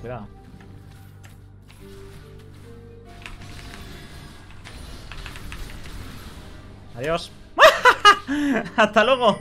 cuidado. Adiós. Hasta luego.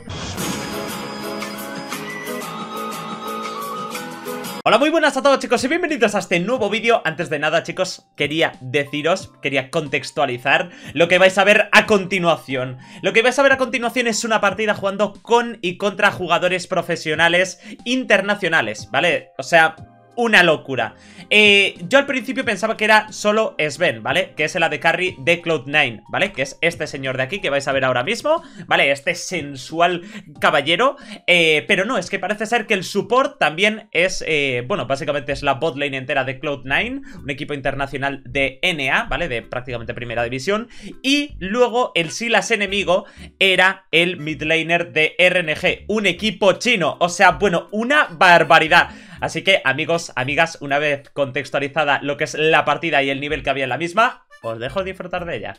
Hola, muy buenas a todos chicos y bienvenidos a este nuevo vídeo. Antes de nada chicos, quería deciros, quería contextualizar lo que vais a ver a continuación. Lo que vais a ver a continuación es una partida jugando con y contra jugadores profesionales internacionales, ¿vale? O sea, una locura. Eh, yo al principio pensaba que era solo Sven, ¿vale? Que es el AD Carry de Cloud9, ¿vale? Que es este señor de aquí que vais a ver ahora mismo, ¿vale? Este sensual caballero. Eh, pero no, es que parece ser que el support también es, eh, bueno, básicamente es la bot lane entera de Cloud9, un equipo internacional de NA, ¿vale? De prácticamente primera división. Y luego el Silas enemigo era el mid laner de RNG, un equipo chino. O sea, bueno, una barbaridad. Así que, amigos, amigas, una vez contextualizada lo que es la partida y el nivel que había en la misma, os dejo disfrutar de ella.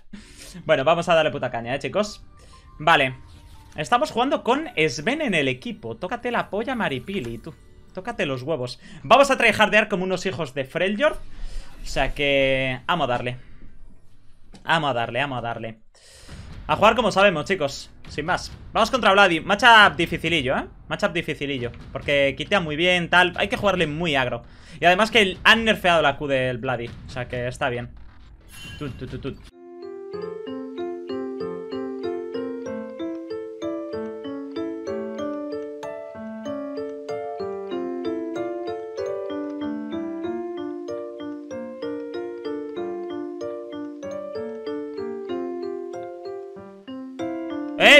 Bueno, vamos a darle puta caña, ¿eh, chicos? Vale. Estamos jugando con Sven en el equipo. Tócate la polla, Maripili, tú. Tócate los huevos. Vamos a tryhardear como unos hijos de Freljord. O sea que... Amo a darle. Amo a darle, amo a darle. A jugar como sabemos, chicos. Sin más. Vamos contra Vladi. Matchup dificilillo, ¿eh? Matchup dificilillo. Porque quitea muy bien, tal. Hay que jugarle muy agro. Y además que han nerfeado la Q del Vladi. O sea que está bien. Tut, tut, tut, ¡Eh!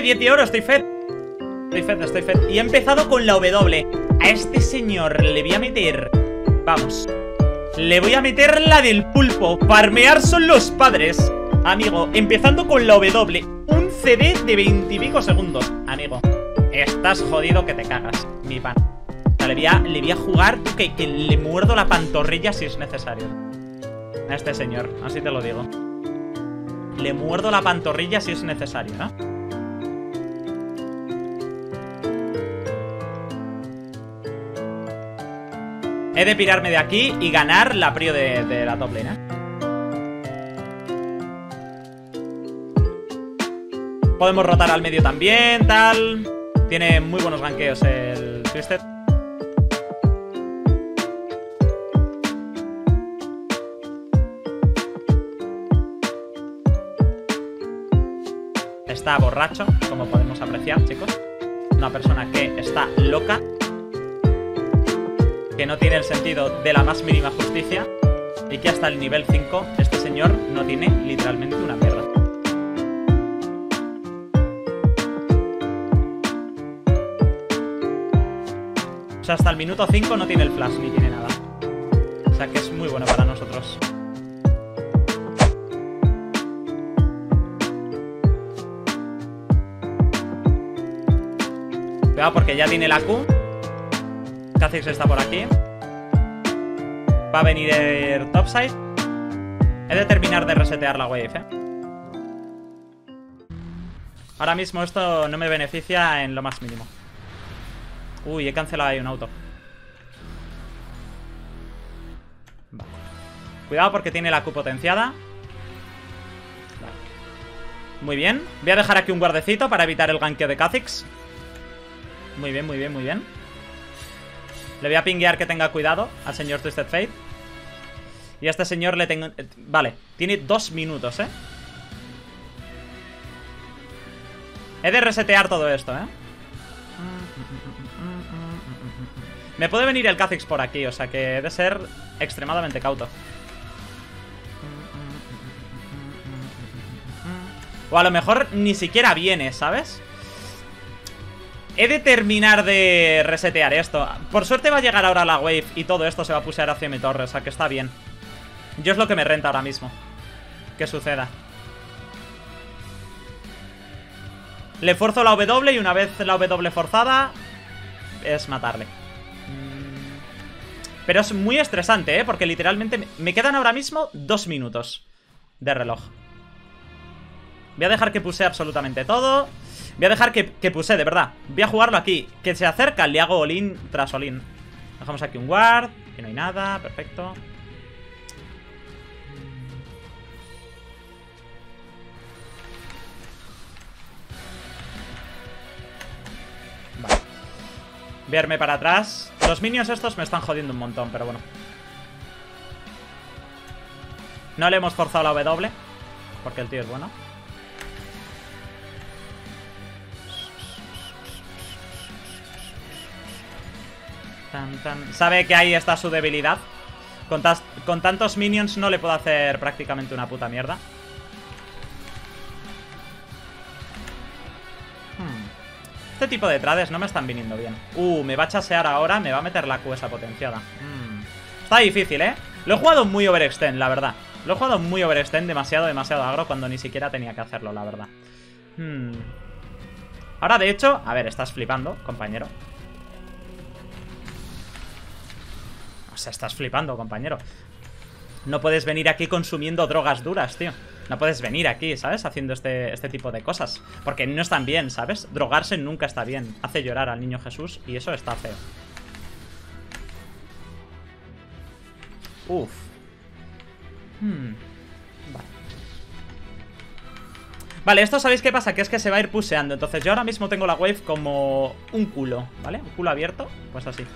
10 de oro, estoy fed. Estoy fed, estoy fed. Y he empezado con la W. A este señor le voy a meter Vamos Le voy a meter la del pulpo. Farmear son los padres. Amigo, empezando con la W Un CD de 20 y pico segundos. Amigo, estás jodido que te cagas Mi pan. Le voy, a, le voy a jugar que, que le muerdo la pantorrilla si es necesario. A este señor, así te lo digo. Le muerdo la pantorrilla si es necesario, ¿no? He de pirarme de aquí y ganar la prio de, la top lane, ¿eh? Podemos rotar al medio también, tal. Tiene muy buenos ganqueos el Twisted. Está borracho, como podemos apreciar, chicos. Una persona que está loca que no tiene el sentido de la más mínima justicia y que hasta el nivel 5 este señor no tiene literalmente una mierda. O sea, hasta el minuto 5 no tiene el flash ni tiene nada. O sea que es muy bueno para nosotros. Cuidado porque ya tiene la Q Kha'Zix está por aquí. Va a venir topside. He de terminar de resetear la wave, ¿eh? Ahora mismo esto no me beneficia en lo más mínimo. Uy, he cancelado ahí un auto. Cuidado porque tiene la Q potenciada. Muy bien. Voy a dejar aquí un guardecito para evitar el gankeo de Kha'Zix. Muy bien, muy bien, muy bien. Le voy a pinguear que tenga cuidado al señor Twisted Fate. Y a este señor le tengo... Vale, tiene dos minutos, ¿eh? He de resetear todo esto, ¿eh? Me puede venir el Kha'Zix por aquí, o sea que he de ser extremadamente cauto. O a lo mejor ni siquiera viene, ¿sabes? He de terminar de resetear esto. Por suerte va a llegar ahora la wave y todo esto se va a pusear hacia mi torre, o sea que está bien. Yo es lo que me renta ahora mismo. Que suceda. Le forzo la W y una vez la W forzada es matarle. Mm. Pero es muy estresante, ¿eh? Porque literalmente me quedan ahora mismo dos minutos de reloj. Voy a dejar que puse absolutamente todo. Voy a dejar que, puse, de verdad Voy a jugarlo aquí Que se acerca, le hago all tras all Dejamos aquí un ward Aquí no hay nada, perfecto. Vale. Verme para atrás. Los minions estos me están jodiendo un montón, pero bueno. No le hemos forzado la W. Porque el tío es bueno. Sabe que ahí está su debilidad. Con, tantos minions no le puedo hacer prácticamente una puta mierda. Hmm. Este tipo de trades no me están viniendo bien. Uh, me va a chasear ahora, me va a meter la Q esa potenciada. Hmm. Está difícil, ¿eh? Lo he jugado muy overextend, la verdad. Lo he jugado muy overextend, demasiado, demasiado agro, cuando ni siquiera tenía que hacerlo, la verdad. Hmm. Ahora, de hecho... A ver, estás flipando, compañero. O sea, estás flipando, compañero. No puedes venir aquí consumiendo drogas duras, tío. No puedes venir aquí, ¿sabes? Haciendo este, este tipo de cosas. Porque no están bien, ¿sabes? Drogarse nunca está bien. Hace llorar al niño Jesús y eso está feo. Uf. Hmm. Vale. Vale, esto sabéis qué pasa, que es que se va a ir puseando Entonces yo ahora mismo tengo la wave como un culo ¿Vale? Un culo abierto, pues así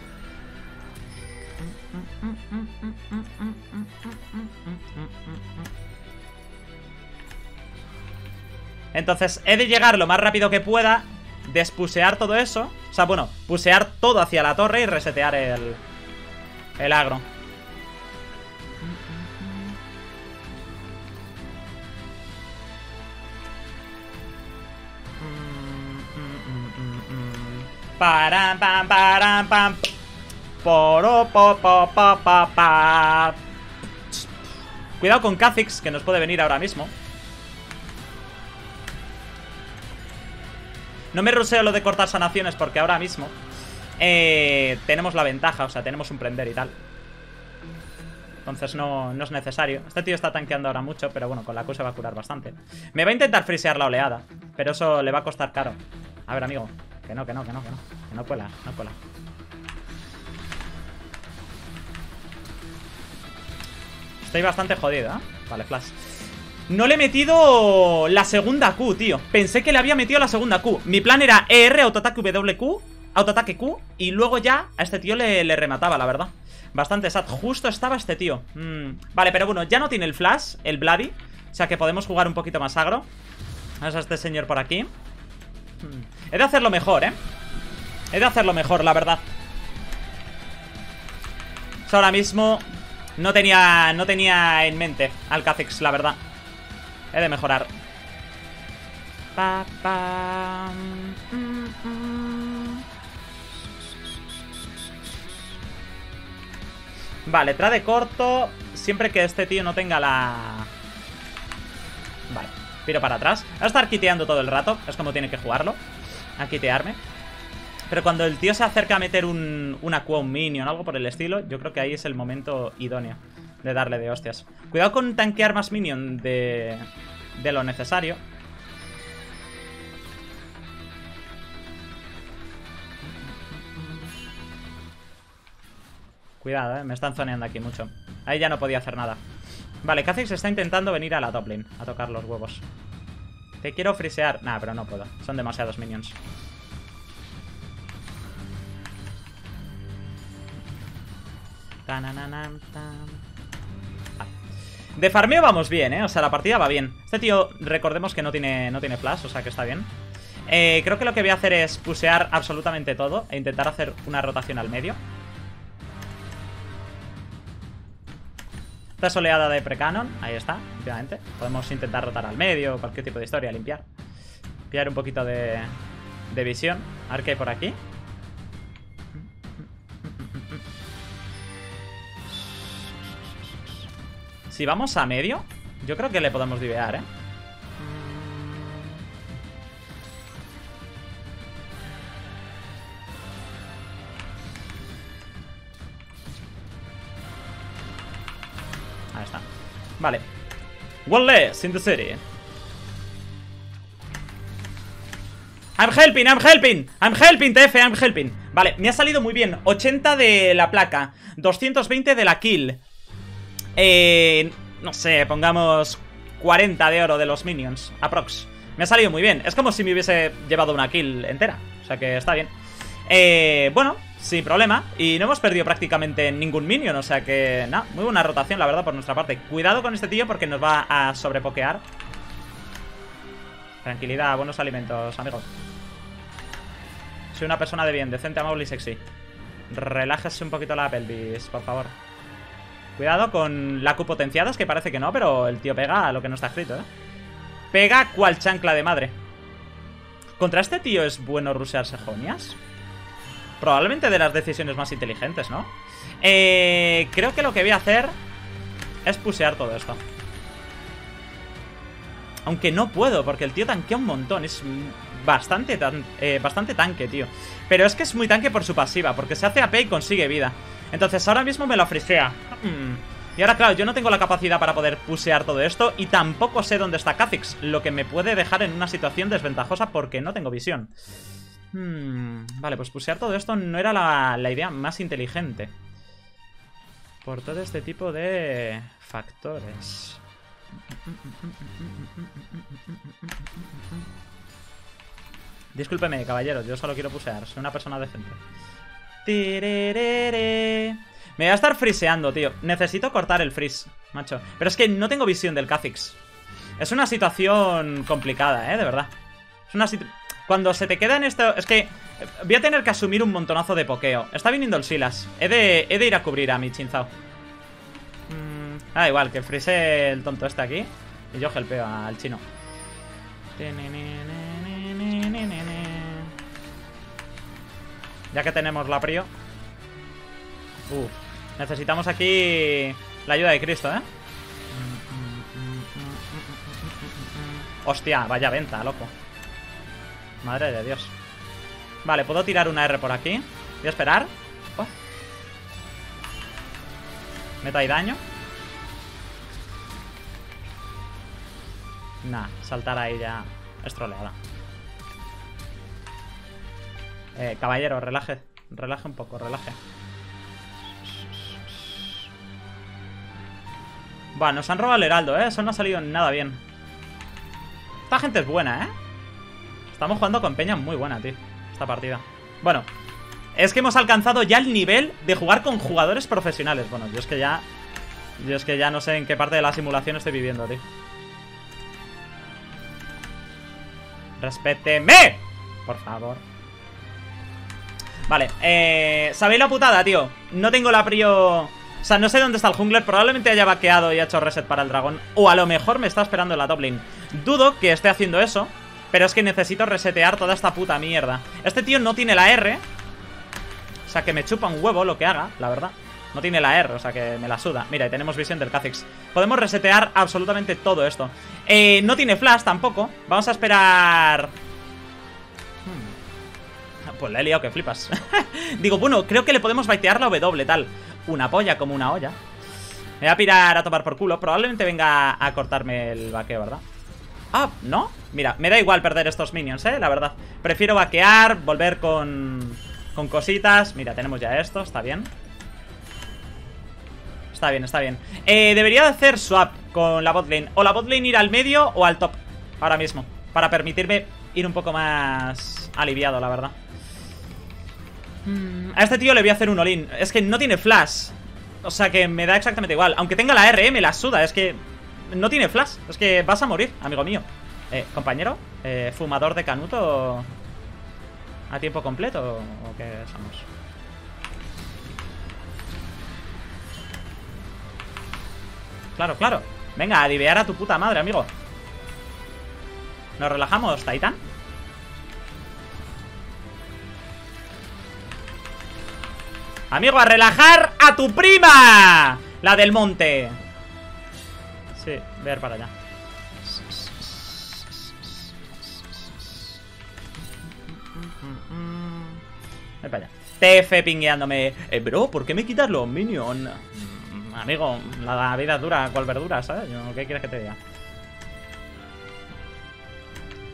entonces, he de llegar lo más rápido que pueda Despusear todo eso O sea, bueno, pusear todo hacia la torre Y resetear el, el agro Param, pam, pam. Poro, po, pa. Cuidado con Kha'Zix, que nos puede venir ahora mismo. No me ruseo lo de cortar sanaciones porque ahora mismo eh, tenemos la ventaja, o sea, tenemos un prender y tal. Entonces no, no, es necesario. Este tío está tanqueando ahora mucho, pero bueno, con la Q se va a curar bastante. Me va a intentar frisear la oleada, pero eso le va a costar caro. A ver, amigo. Que no, que no, que no, que no. Que no cuela, no cuela. Estoy bastante jodido, ¿eh? Vale, flash. No le he metido la segunda Q, tío. Pensé que le había metido la segunda Q. Mi plan era ER, autoataque WQ, autoataque Q. Y luego ya a este tío le, remataba, la verdad. Bastante sad. Justo estaba este tío. Mm. Vale, pero bueno, ya no tiene el flash, el Bloody. O sea que podemos jugar un poquito más agro. Vamos a este señor por aquí. Hmm. He de hacerlo mejor, ¿eh? He de hacerlo mejor, la verdad. ahora mismo no tenía, no tenía en mente al Kha'Zix, la verdad. He de mejorar. Vale, trae corto Siempre que este tío no tenga la... Vale, piro para atrás. Va a estar quiteando todo el rato Es como tiene que jugarlo A quitearme. Pero cuando el tío se acerca a meter un, una Q un minion o algo por el estilo, yo creo que ahí es el momento idóneo de darle de hostias. Cuidado con tanquear más minion de, de lo necesario. Cuidado, eh, me están zoneando aquí mucho. Ahí ya no podía hacer nada. Vale, Kha'Zix está intentando venir a la top a tocar los huevos. Te quiero frisear. Nah, pero no puedo. Son demasiados minions. De farmeo vamos bien, ¿eh? O sea, la partida va bien. Este tío, recordemos que no tiene, no tiene flash, o sea que está bien. Eh, creo que lo que voy a hacer es pusear absolutamente todo e intentar hacer una rotación al medio. Esta soleada de precanon, ahí está, efectivamente. Podemos intentar rotar al medio, cualquier tipo de historia, limpiar. Pillar un poquito de, de visión. A ver qué hay por aquí. Si vamos a medio, yo creo que le podemos divear, ¿eh? Ahí está. Vale. One less in the city. I'm helping, I'm helping, I'm helping, TF, I'm helping. Vale, me ha salido muy bien 80 de la placa 220 de la kill eh, No sé, pongamos 40 de oro de los minions Aprox. Me ha salido muy bien. Es como si me hubiese llevado una kill entera O sea que está bien. Eh, Bueno, sin problema. Y no hemos perdido prácticamente ningún minion O sea que, nada, muy buena rotación la verdad por nuestra parte. Cuidado con este tío porque nos va a sobrepokear. Tranquilidad, buenos alimentos, amigos soy una persona de bien, decente, amable y sexy. Relájese un poquito la pelvis, por favor. Cuidado con la Q potenciadas, que parece que no, pero el tío pega a lo que no está escrito, ¿eh? Pega cual chancla de madre. ¿Contra este tío es bueno rusearse jonias? Probablemente de las decisiones más inteligentes, ¿no? Eh, creo que lo que voy a hacer es pusear todo esto. Aunque no puedo, porque el tío tanquea un montón. Es bastante, eh, bastante tanque, tío. Pero es que es muy tanque por su pasiva, porque se hace AP y consigue vida. Entonces ahora mismo me lo frisea. Hmm. Y ahora, claro, yo no tengo la capacidad para poder pusear todo esto y tampoco sé dónde está Kha'Zix, lo que me puede dejar en una situación desventajosa porque no tengo visión. Hmm. Vale, pues pusear todo esto no era la, la idea más inteligente. Por todo este tipo de factores. Discúlpeme, caballero, yo solo quiero pusear. Soy una persona decente. Me voy a estar friseando, tío. Necesito cortar el freeze, macho. Pero es que no tengo visión del Kha'Zix. Es una situación complicada, ¿eh? De verdad. Es una Cuando se te queda en esto... Es que voy a tener que asumir un montonazo de pokeo. Está viniendo el Silas. He de, he de ir a cubrir a mi Chinzao. Mm, da igual, que frise el tonto este aquí. Y yo helpeo al chino. Ya que tenemos la prio. Necesitamos aquí la ayuda de Cristo, ¿eh? Hostia, vaya venta, loco. Madre de Dios. Vale, puedo tirar una R por aquí. Voy a esperar. Oh. Meto ahí daño. Nah, saltar ahí ya es troleada. Eh, caballero, relaje. Relaje un poco, relaje. Va, nos han robado el heraldo, ¿eh? Eso no ha salido nada bien. Esta gente es buena, ¿eh? Estamos jugando con peña muy buena, tío. Esta partida. Bueno, es que hemos alcanzado ya el nivel de jugar con jugadores profesionales. Bueno, yo es que ya... Yo es que ya no sé en qué parte de la simulación estoy viviendo, tío. ¡Respéteme! Por favor. Vale, eh, ¿sabéis la putada, tío? No tengo la prio... O sea, no sé dónde está el jungler Probablemente haya vaqueado y ha hecho reset para el dragón O a lo mejor me está esperando la top lane Dudo que esté haciendo eso Pero es que necesito resetear toda esta puta mierda. Este tío no tiene la R O sea, que me chupa un huevo lo que haga, la verdad. No tiene la R, o sea que me la suda. Mira, tenemos visión del Kha'Zix. Podemos resetear absolutamente todo esto. Eh, No tiene flash tampoco. Vamos a esperar pues le he liado que flipas. Digo, bueno, creo que le podemos baitear la W, tal. Una polla como una olla. Me voy a pirar a tomar por culo. Probablemente venga a cortarme el vaqueo, ¿verdad? Ah, ¿no? Mira, me da igual perder estos minions, ¿eh? La verdad. Prefiero vaquear, volver con... Con cositas. Mira, tenemos ya esto, está bien. Está bien, está bien. Eh, debería hacer swap con la botlane. O la botlane ir al medio o al top. Ahora mismo. Para permitirme ir un poco más aliviado, la verdad. Mm, a este tío le voy a hacer un olín Es que no tiene flash. O sea que me da exactamente igual. Aunque tenga la R, me la suda. Es que no tiene flash. Es que vas a morir, amigo mío. Eh, compañero eh, ¿Fumador de canuto a tiempo completo o qué somos? Claro, claro. Venga, a a tu puta madre, amigo. ¿Nos relajamos, Titan? Amigo, a relajar a tu prima La del monte Sí, ver para allá Ven para allá TF pingueándome eh, Bro, ¿por qué me quitas los minions? Mm, amigo, la vida dura Cual verdura, ¿sabes? ¿Qué quieres que te diga?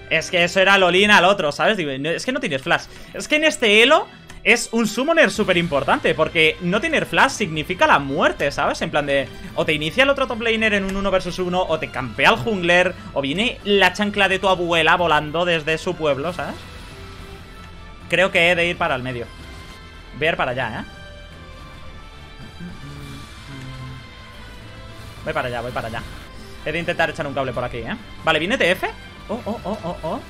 Es que eso era Lolina al otro, ¿sabes? es que no tienes flash Es que en este elo es un summoner súper importante, porque no tener flash significa la muerte, ¿sabes? En plan de, o te inicia el otro top laner en un 1 vs 1, o te campea el jungler, o viene la chancla de tu abuela volando desde su pueblo, ¿sabes? Creo que he de ir para el medio. Voy a para allá, ¿eh? Voy para allá, voy para allá. He de intentar echar un cable por aquí, ¿eh? Vale, viene TF. Oh, oh, oh, oh, oh.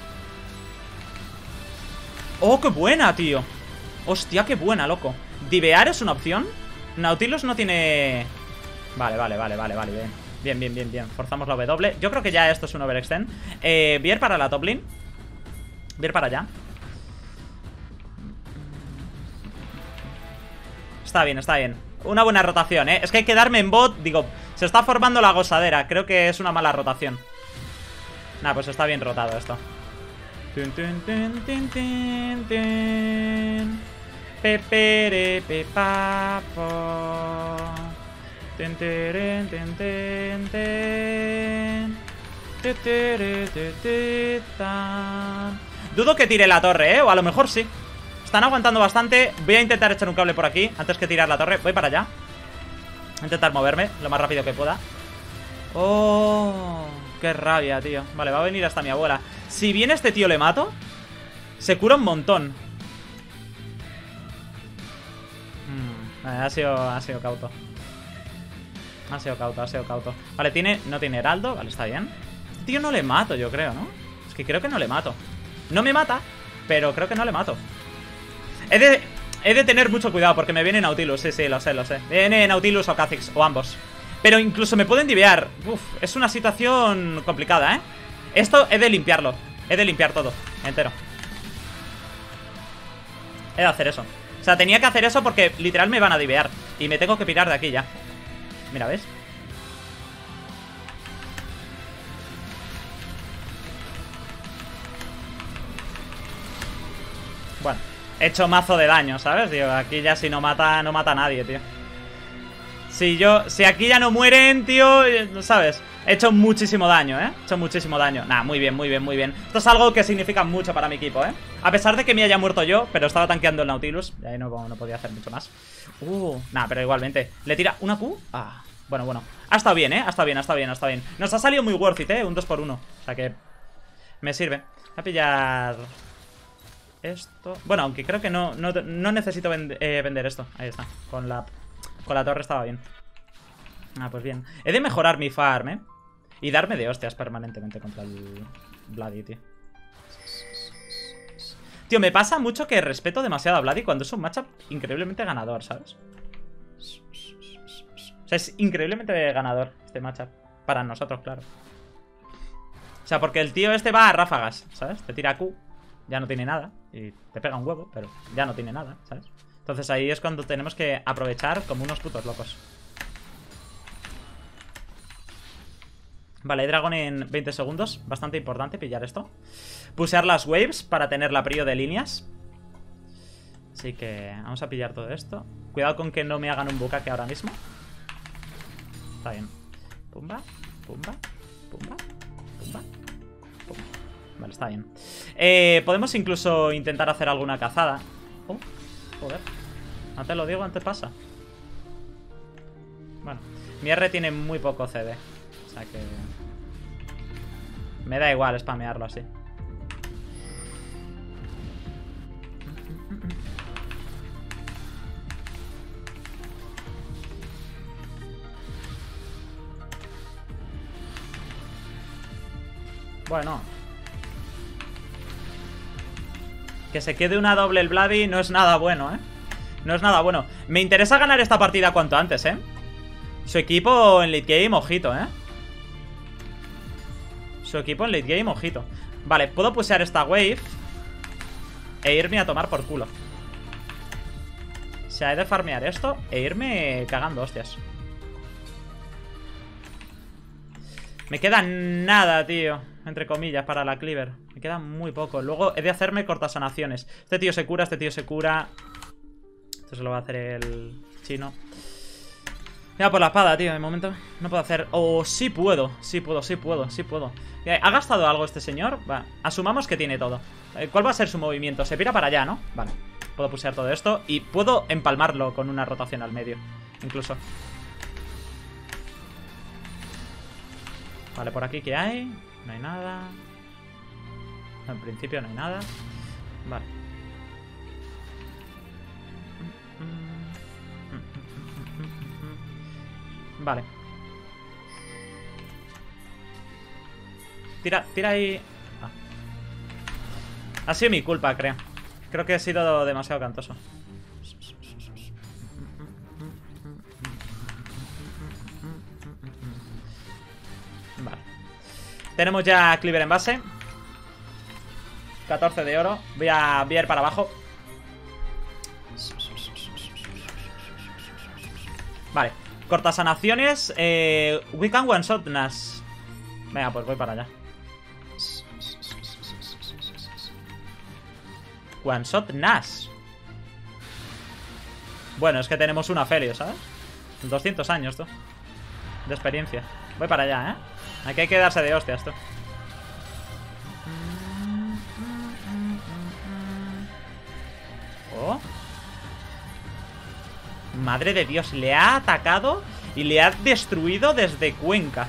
¡Oh, qué buena, tío! Hostia, qué buena, loco. ¿Divear es una opción? Nautilus no tiene... Vale, vale, vale, vale, vale, bien. Bien, bien, bien, bien. Forzamos la W. Yo creo que ya esto es un overextend. Eh, Vier para la top lane Vier para allá. Está bien, está bien. Una buena rotación, ¿eh? Es que hay que darme en bot Digo, se está formando la gozadera. Creo que es una mala rotación. Nah, pues está bien rotado esto. Pepere pepapo. Dudo que tire la torre, ¿eh? O a lo mejor sí. Están aguantando bastante. Voy a intentar echar un cable por aquí antes que tirar la torre. Voy para allá. Voy a intentar moverme lo más rápido que pueda. Oh, qué rabia, tío. Vale, va a venir hasta mi abuela. Si bien este tío le mato, se cura un montón. Ha, sido, ha sido cauto. Ha sido cauto, ha sido cauto. Vale, tiene, no tiene heraldo. Vale, está bien. Tío no le mato, yo creo, ¿no? Es que creo que no le mato. No me mata, pero creo que no le mato. He de, he de tener mucho cuidado porque me viene Nautilus. Sí, sí, lo sé, lo sé. Viene Nautilus o Kha'Zix, o ambos. Pero incluso me pueden divear. Uf, es una situación complicada, ¿eh? Esto he de limpiarlo. He de limpiar todo, entero. He de hacer eso. Sea, tenía que hacer eso porque literal me van a divear. Y me tengo que pirar de aquí ya. Mira, ¿ves? Bueno, he hecho mazo de daño, ¿sabes? Tío, aquí ya si no mata, no mata a nadie, tío. Si yo, si aquí ya no mueren, tío, eh, ¿sabes? He hecho muchísimo daño, ¿eh? He hecho muchísimo daño Nah, muy bien, muy bien, muy bien Esto es algo que significa mucho para mi equipo, ¿eh? A pesar de que me haya muerto yo Pero estaba tanqueando el Nautilus Y ahí no, podía hacer mucho más Uh, nah, pero igualmente ¿Le tira una Q? Ah, bueno, bueno Ha estado bien, ¿eh? Ha estado bien, ha estado bien, ha estado bien Nos ha salido muy worth it, ¿eh? Un 2 por 1 O sea que... Me sirve Voy a pillar... Esto... Bueno, aunque creo que no, no, necesito eh, vender esto Ahí está Con la... Con la torre estaba bien Ah, pues bien He de mejorar mi farm, ¿eh? Y darme de hostias permanentemente contra el Bloody, tío. Tío, me pasa mucho que respeto demasiado a Bloody cuando es un matchup increíblemente ganador, ¿sabes? O sea, es increíblemente ganador este matchup. Para nosotros, claro. O sea, porque el tío este va a ráfagas, ¿sabes? Te tira Q, ya no tiene nada. Y te pega un huevo, pero ya no tiene nada, ¿sabes? Entonces ahí es cuando tenemos que aprovechar como unos putos locos. Vale, Dragon en 20 segundos. Bastante importante pillar esto. Pusear las waves para tener la prio de líneas. Así que vamos a pillar todo esto. Cuidado con que no me hagan un bucaque ahora mismo. Está bien. Pumba, pumba, pumba, pumba, pumba. Vale, está bien. Eh, podemos incluso intentar hacer alguna cazada. Oh, joder. Te lo digo, antes pasa. Bueno, mi R tiene muy poco CD. O sea que... Me da igual spamearlo así. Bueno. Que se quede una doble el Bloody no es nada bueno, ¿eh? No es nada bueno. Me interesa ganar esta partida cuanto antes, ¿eh? Su equipo en late game, ojito, ¿eh? Su equipo en late game, ojito. Vale, puedo pusear esta wave E irme a tomar por culo. O sea, he de farmear esto E irme cagando hostias. Me queda nada, tío Entre comillas, para la cleaver. Me queda muy poco. Luego he de hacerme cortasanaciones Este tío se cura, este tío se cura Esto se lo va a hacer el chino Mira por la espada, tío, de momento No puedo hacer... Oh, sí puedo Sí puedo, sí puedo, sí puedo ¿Ha gastado algo este señor? Va, asumamos que tiene todo eh, ¿Cuál va a ser su movimiento? Se pira para allá, ¿no? Vale Puedo pusear todo esto y puedo empalmarlo con una rotación al medio, incluso. Vale, por aquí, ¿qué hay? No hay nada. En principio no hay nada. Vale. Vale. Tira, tira ahí... Ah. Ha sido mi culpa, creo. Creo que he sido demasiado cantoso. Vale. Tenemos ya Cleaver en base. 14 de oro. Voy a, ir para abajo. Cortasanaciones. Eh, we can one shot Nas. Venga, pues voy para allá. One shot Nas. Bueno, es que tenemos una Felio, ¿sabes? 200 años, tú. De experiencia. Voy para allá, ¿eh? Aquí hay que darse de hostia esto. Madre de Dios, le ha atacado y le ha destruido desde Cuenca.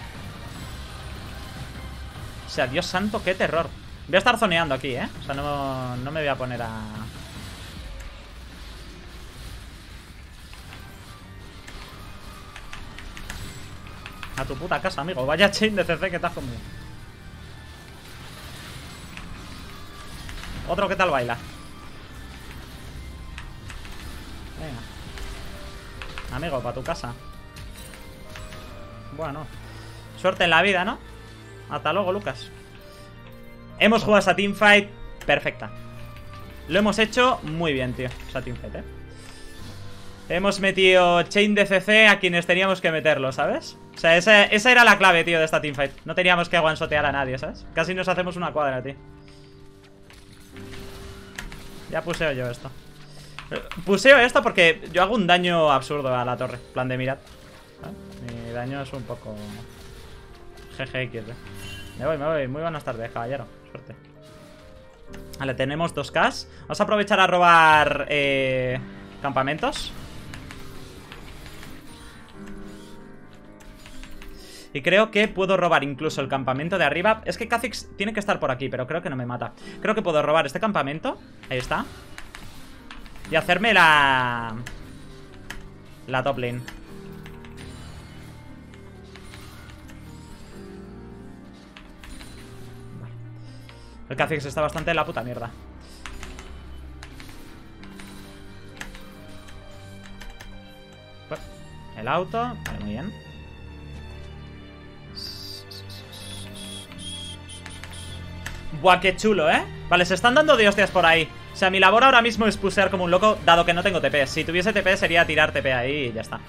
O sea, Dios santo, qué terror. Voy a estar zoneando aquí, ¿eh? O sea, no, no me voy a poner a... A tu puta casa, amigo. Vaya chain de CC que te has comido. Otro que tal baila. Amigo, para tu casa. Bueno. Suerte en la vida, ¿no? Hasta luego, Lucas. Hemos jugado esa teamfight perfecta. Lo hemos hecho muy bien, tío. Esa teamfight, ¿eh? Hemos metido chain de CC a quienes teníamos que meterlo, ¿sabes? O sea, esa, era la clave, tío, de esta teamfight. No teníamos que aguansotear a nadie, ¿sabes? Casi nos hacemos una cuadra, tío. Ya puseo yo esto. Puseo esto porque yo hago un daño absurdo a la torre. plan de mirad. Mi daño es un poco... GGX. Me voy, me voy. Muy buenas tardes, caballero. Suerte. Vale, tenemos 2K. Vamos a aprovechar a robar eh, campamentos. Y creo que puedo robar incluso el campamento de arriba. Es que Kha'Zix tiene que estar por aquí, pero creo que no me mata. Creo que puedo robar este campamento. Ahí está. Y hacerme la... La top lane. El Kha'Zix está bastante en la puta mierda. El auto, vale, muy bien. Buah, qué chulo, ¿eh? Vale, se están dando de hostias por ahí O sea, mi labor ahora mismo es pusear como un loco Dado que no tengo TP Si tuviese TP sería tirar TP ahí y ya está.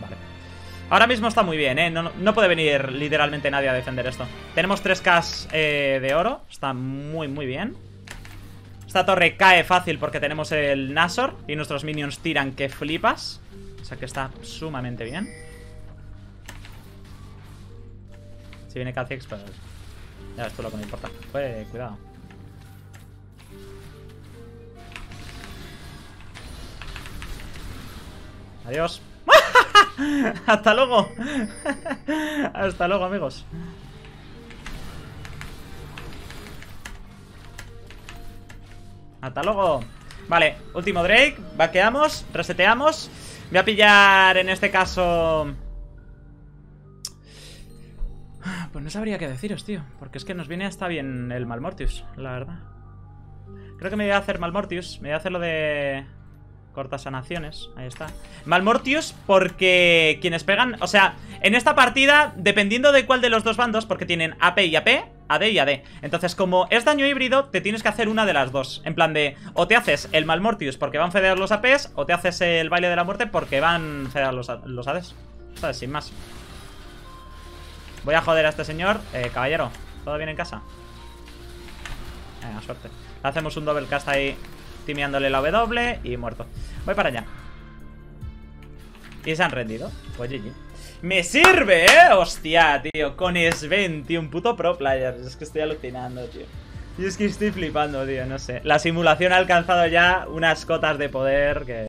Vale. Ahora mismo está muy bien, ¿eh? No, puede venir literalmente nadie a defender esto. Tenemos 3k eh, de oro. Está muy, muy bien. Esta torre cae fácil porque tenemos el Nashor Y nuestros minions tiran que flipas. O sea que está sumamente bien. Si viene Kha'Zix, pues... Ya, esto es lo que me importa. Pues, cuidado. Adiós. Hasta luego. Hasta luego, amigos. Hasta luego. Vale, último Drake. Vaqueamos, reseteamos. Voy a pillar en este caso pues no sabría qué deciros, tío. Porque es que nos viene hasta bien el Malmortius, la verdad. Creo que me voy a hacer Malmortius. Me voy a hacer lo de... Cortas sanaciones, ahí está Malmortius porque quienes pegan O sea, en esta partida, dependiendo de cuál de los dos bandos Porque tienen AP y AP, AD y AD Entonces, como es daño híbrido, te tienes que hacer una de las dos En plan de, o te haces el Malmortius porque van fedear los APs O te haces el baile de la muerte porque van fedear los, los ADs ¿Sabes? Sin más Voy a joder a este señor. Eh, caballero, ¿todo bien en casa? Venga, suerte. hacemos un double cast ahí, timiándole la W y muerto. Voy para allá. Y se han rendido. Pues GG. Me sirve, ¿eh? Hostia, tío, con Sven, tío, un puto pro player. Es que estoy alucinando, tío. Y es que estoy flipando, tío, no sé. La simulación ha alcanzado ya unas cotas de poder que...